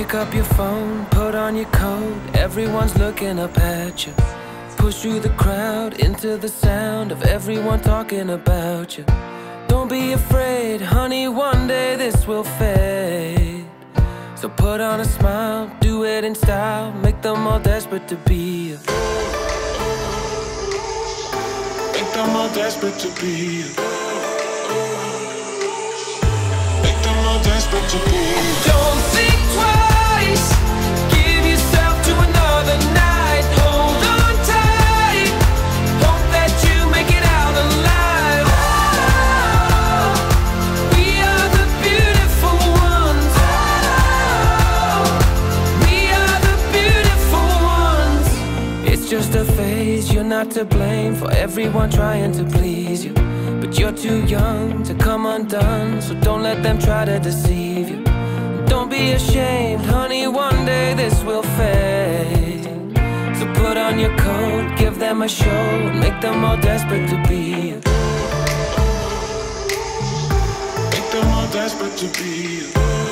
Pick up your phone, put on your coat. Everyone's looking up at you. Push through the crowd into the sound of everyone talking about you. Don't be afraid, honey, one day this will fade. So put on a smile, do it in style, make them all desperate to be you. Make them all desperate to be you. Just phase, you're not to blame for everyone trying to please you. But you're too young to come undone, so don't let them try to deceive you. Don't be ashamed, honey, one day this will fade. So put on your coat, give them a show, make them all desperate to be you. Make them all desperate to be you.